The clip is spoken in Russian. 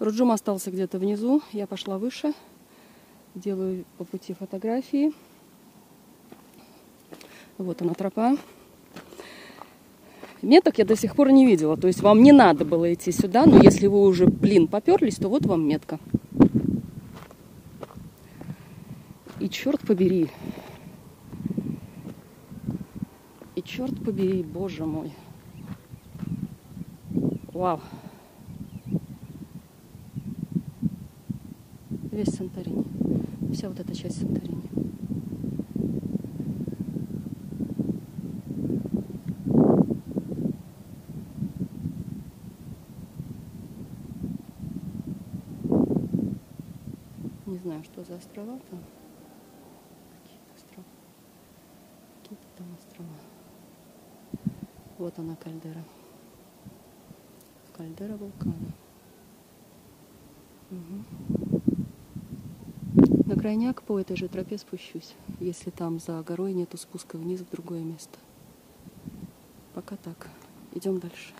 Руджум остался где-то внизу, я пошла выше, делаю по пути фотографии. Вот она тропа. Меток я до сих пор не видела, то есть вам не надо было идти сюда, но если вы уже, блин, поперлись, то вот вам метка. И черт побери, и черт побери, боже мой. Вау. Весь Санторини. Вся вот эта часть Санторини. Не знаю, что за острова там. Какие-то острова. Какие-то там острова. Вот она кальдера. Кальдера вулкана. Угу. На крайняк по этой же тропе спущусь, если там за горой нету спуска вниз в другое место. Пока так. Идем дальше.